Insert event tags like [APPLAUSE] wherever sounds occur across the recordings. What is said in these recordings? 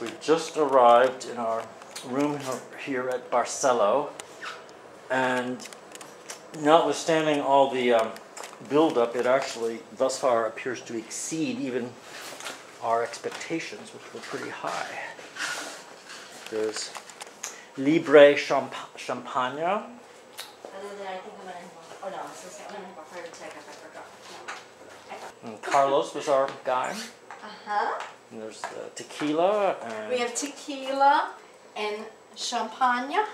We just arrived in our room here at Barcelo, and notwithstanding all the um, build-up, it actually thus far appears to exceed even our expectations, which were pretty high. There's Libre champ- Champagne. Other than I think I'm gonna, oh no, so I'm gonna have a heart attack if I forgot. No. Carlos was our guy. Uh-huh. And there's the tequila and We have tequila and champagne.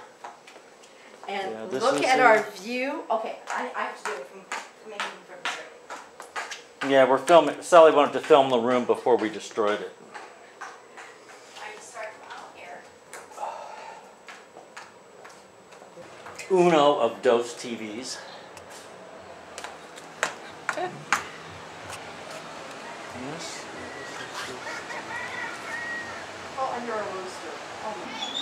And Yeah, look at our view. Okay, I, I have to do it from, coming from here. yeah, we're filming. Sally wanted to film the room before we destroyed it. I start from out here. Uno of Dose TVs. [LAUGHS] Yes. Oh, and you're a rooster. Oh my.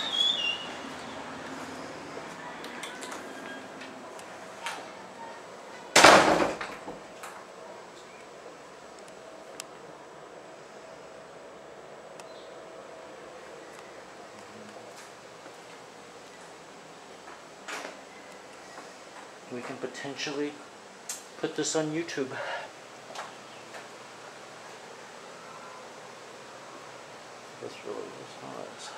We can potentially put this on YouTube. This really was nice.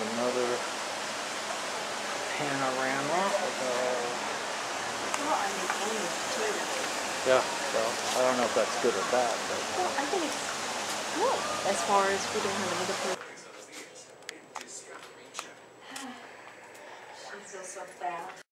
Another panorama of Well, I mean, English too. our, yeah, well, I don't know if that's good or bad, but Well, I think it's good as far as we don't have another person. She's so, so fat.